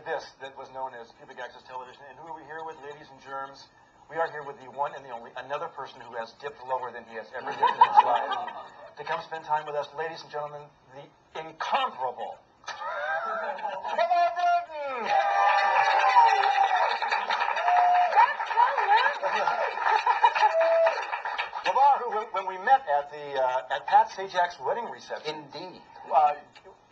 abyss that was known as Pubic Access Television. And who are we here with, ladies and germs? We are here with the one and the only, another person who has dipped lower than he has ever dipped in his life. To come spend time with us, ladies and gentlemen, the incomparable. LeVar, who, when- when we met at the uh, at Pat Sajak's wedding reception, Indeed. uh,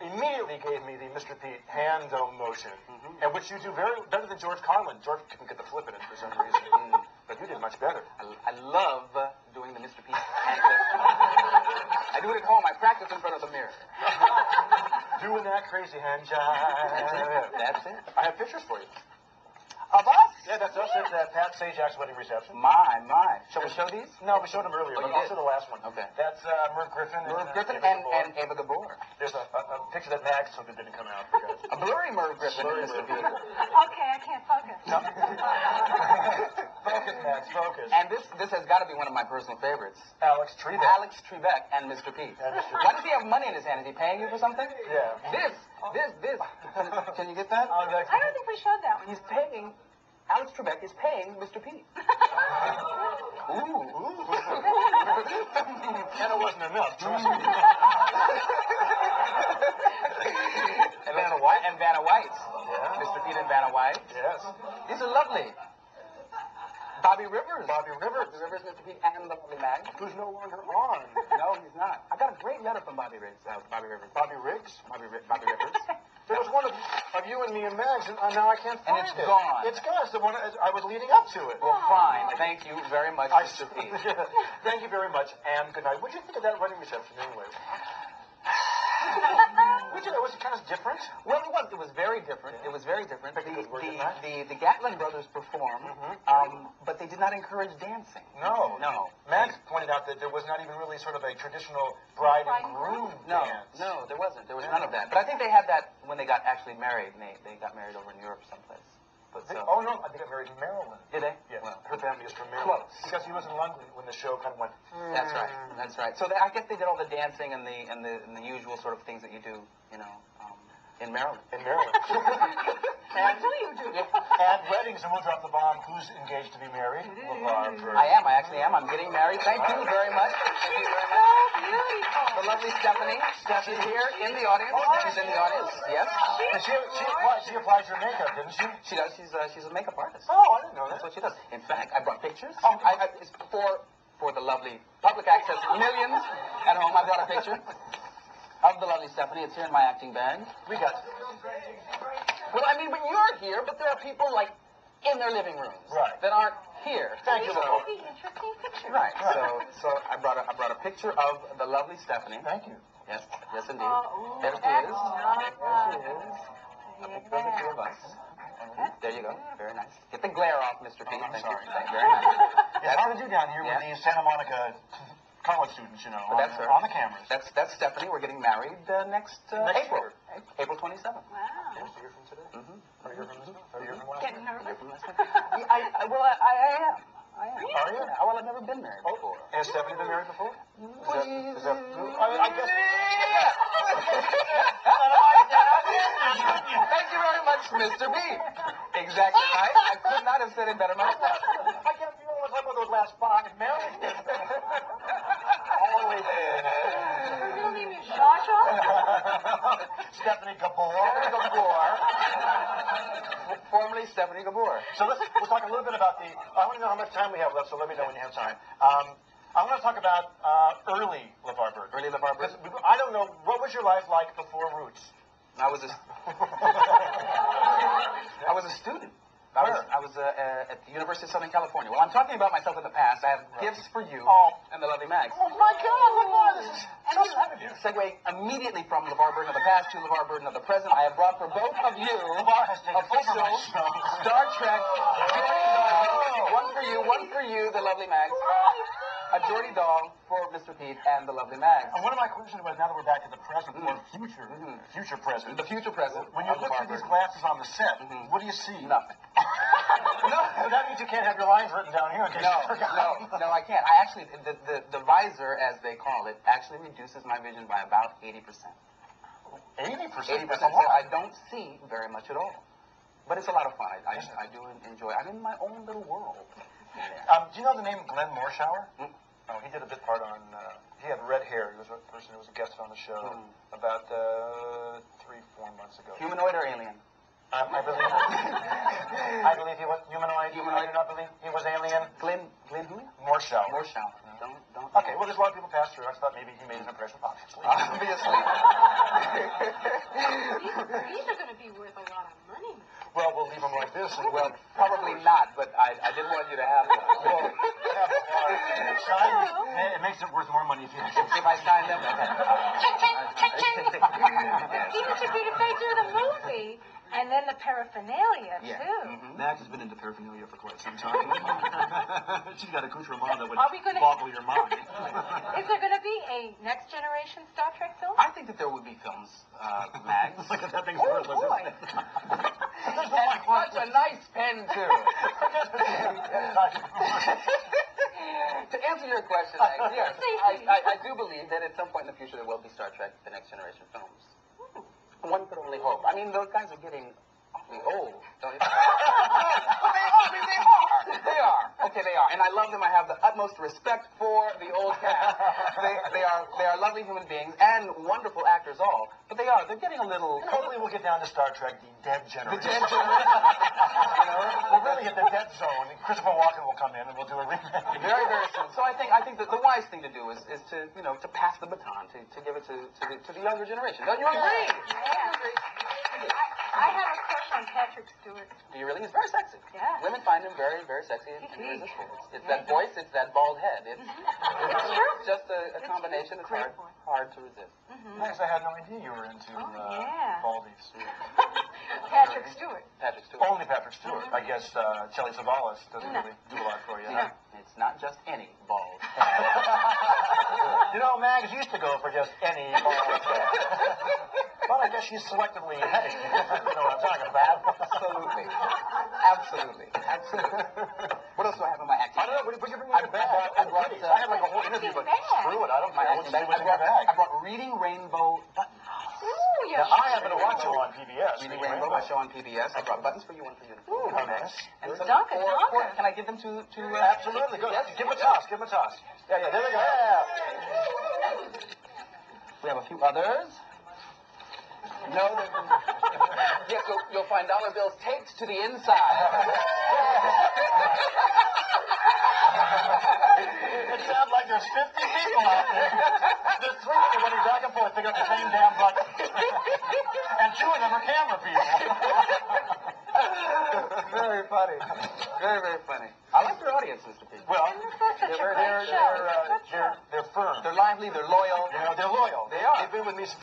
immediately gave me the Mr. Pete hand dome motion, Mm-hmm. and which you do very better than George Carlin. George couldn't get the flip in it for some reason, Mm. but you did much better. I, I love doing the Mr. P. hand. I do it at home. I practice in front of the mirror. Doing that crazy hand jive. That's it. I have pictures for you. Of us? Yeah, that's us at uh, Pat Sajak's wedding reception. My, my. Shall we show these? No, we showed them earlier, Oh, but you also did? the last one. Okay. That's uh, Merv Griffin. Merv uh, Griffin Ava and, Gabor. and Ava Gabor. There's a, a, a picture that Max took that didn't come out. A blurry Merv Griffin. Blurry. Merv Griffin. Okay, I can't focus. No. focus, Max, focus. And this this has got to be one of my personal favorites. Alex Trebek. Alex Trebek and Mr. P. And Mr. Why does he have money in his hand? Is he paying you for something? Yeah. This, this, this. Can, can you get that? Oh, I don't think we showed that one. He's paying. Alex Trebek is paying Mr. P. Ooh. and it wasn't enough, trust me. and Vanna White and Vanna White. Yeah. Mr. Pete and Vanna White. yes. These are lovely. Bobby Rivers. Bobby Rivers. Bobby Rivers, Mr. Pete, and the lovely Mag. Who's no longer on. No, he's not. I got a great letter from Bobby Riggs. Uh, Bobby Rivers. Bobby Riggs? Bobby, Ri- Bobby Rivers. There was one of, of you and me and Mags, and uh, now I can't And find it's it. gone. It's gone. It's the one I I was leading up to it. Well, fine. Thank you very much, I, Mr. Thank you very much, and good night. What did you think of that wedding reception, anyway? Would you know, was it kind of different? Well, it was. It was very different. It was very different. The, Picked a good word, the, the, the Gatlin brothers performed, um, but they did not encourage dancing. No. No. Max pointed out that there was not even really sort of a traditional bride and groom No, dance. no, there wasn't. There was none of that. But I think they had that when they got actually married. And they, they got married over in Europe someplace. But They- so, oh, no, I think I married in Maryland. did they? Yes, Well, her family is from Maryland. Close. Because he was in London when the show kind of went. That's right. That's right. So they, I guess they did all the dancing and the and the and the usual sort of things that you do, you know, in Maryland. In Maryland. What do you do? At weddings, and we'll drop the bomb. Who's engaged to be married? LeVar for- I am. I actually am. I'm getting married. Thank you very much. Thank you very much. Oh, beautiful. The lovely Stephanie. She's here in the audience. She's in the audience. Yes. And she, she, what, she applied your makeup, didn't she? She does. She's uh, she's a makeup artist. Oh, I didn't know That's what she does. In fact, I brought pictures. Oh. I, I, it's for for the lovely public access millions at home. I brought a picture of the lovely Stephanie. It's here in my acting bag. We got. Well, I mean, but you're here, but there are people like in their living rooms Right. that aren't here. Thank you, So, Laura. Interesting pictures. right. So so I brought a, I brought a picture of the lovely Stephanie. Thank you. Yes, yes indeed. Oh, ooh, there she is. There she bad. is. A picture of the two of us. There you go. Very nice. Get the glare off, Mr. P. Oh, I'm Thank sorry. you. Thank- Very nice. It's hard to do down here Yeah. with these Santa Monica college students, you know, on, That's her. on the cameras. That's that's Stephanie. We're getting married uh, next, uh, Next April. year. April 27th. Wow. Here's the year from today. Mm-hmm. Or year from this one? Or year from last Getting one? nervous. Yeah, I, I, well, I, I am. I am. Are you? Yeah, well, I've never been married Oh, before. has Stephanie been married before? Is that, is that, Mm-hmm. I, I guess. Thank you very much, Mr. B. Exactly right. I could not have said it better myself. I can't feel what's up with those last five married. Always. Your middle name is Shasha? Stephanie Gabor. Gabor. Formerly Stephanie Gabor. So let's we'll talk a little bit about the. I want to know how much time we have left, so let me know when you have time. Um, I want to talk about uh, early LeVar Burton. Early LeVar Burton. I don't know what was your life like before Roots. I was a, I was a student. I was, I was uh, uh, at the University of Southern California. Well, I'm talking about myself in the past. I have gifts for you Oh. and the lovely Mags. oh my God, LeVar, this is so you. Segue immediately from LeVar Burton of the past to LeVar Burton of the present. I have brought for both of you LeVar has taken official. Star Trek Dog. One for you, one for you, the lovely Max. A Geordie doll for Mr. Pete and the lovely Mags. And one of my questions was, now that we're back to the present or future, Mhm. future present, The future present. when you look through these glasses on the set, Mhm. what do you see? Nothing. No, that means you can't have your lines written down here No, no, no, I can't. I actually, the, the, the visor, as they call it, actually reduces my vision by about 80%. 80%. 80%. That's So. I don't see very much at all. but it's a lot of fun. I, I, I do enjoy. I'm in my own little world. Um, do you know the name Glenn Morshower? Mm. Oh, he did a bit part on. Uh, he had red hair. He was a person who was a guest on the show Mm. about uh, three, four months ago. Humanoid or alien? Um, I believe. I believe he was humanoid. Humanoid. I do not believe he was alien. Glenn, Glenn who? Morshower. Morshower. Don't, don't. Okay, well, there's a lot of people pass through. I thought maybe he made an impression. Obviously. Obviously. These, these are going to be worth a lot of money. well, we'll leave him like this. And well, probably not, but I, I didn't want you to have them. Well, sign- it makes it worth more money if you. if I sign them, okay. Even if you if they do the movie and then the paraphernalia Yeah. too. Mhm. Max has been into paraphernalia for quite some time. She's got accoutrement that would Are we gonna- boggle your mind. Is there going to be a next generation Star Trek film? I think that there would be films, uh, Mags. Look at that thing's Oh, worthless. boy. and such a nice pen, too. To answer your question, Mags, yes, I, I, I do believe that at some point in the future there will be Star Trek The Next Generation films. Hmm. One could only hope. I mean, those guys are getting awfully old, oh, don't you? but they are. I mean, they are. They are. Okay, they are. And I love them. I have the utmost respect for the old cast. They, they are they are lovely human beings and wonderful actors all. But they are. They're getting a little. Hopefully we'll get down to Star Trek, the dead generation. The dead generation. you know, we'll really hit the dead zone. and Christopher Walken will come in and we'll do a remake. Very, very soon. So I think I think that the wise thing to do is, is to you know to pass the baton to, to give it to, to the to the younger generation. Don't you agree? Yeah. I, I have a crush on Patrick Stewart. Do you really? He's very sexy. Yeah. Women find him very, very sexy and, and He is. irresistible. It's, it's that voice, it's that bald head. It's, it's just a, a combination. It's Great hard, voice. hard to resist. Max, I had no idea you were into Oh, uh, yeah. Baldies. Patrick Stewart. Patrick Stewart. Only Patrick Stewart. I guess uh, Telly Savalas doesn't No. really do a lot for you. No, it's not just any bald. you know, Mags used to go for just any ball. But I guess she's selectively heading. you know what I'm talking about. Absolutely. Absolutely. Absolutely. What else do I have in my acting? I don't know. What did you bring in I brought- I brought, uh, I have like a whole interview, but screw it. I don't care. What's. I brought, I brought Reading Rainbow buttons. Ooh, yeah. Now, I happen to watch you on PBS. Reading Rainbow, my show on PBS. I brought buttons for you, one for you. Ooh, how nice. And some Duncan, Duncan. for- Can I give them to to? Uh, Absolutely. Go. Give him a toss. Give him a toss. Yeah, yeah. There we go. Yeah. We have a few others. No, there's yes, you'll, you'll find dollar bills taped to the inside. It sounds like there's 50 people out there. There's three of them running back and forth picking up the same damn button. and two of them are camera people. very funny. Very, very funny. I like your audience, Mr. Pete. Well, That's such a they're, great they're, show. they're, uh, they're, they're firm. They're lively, they're loyal. You know, they're loyal. They are. They've been with me since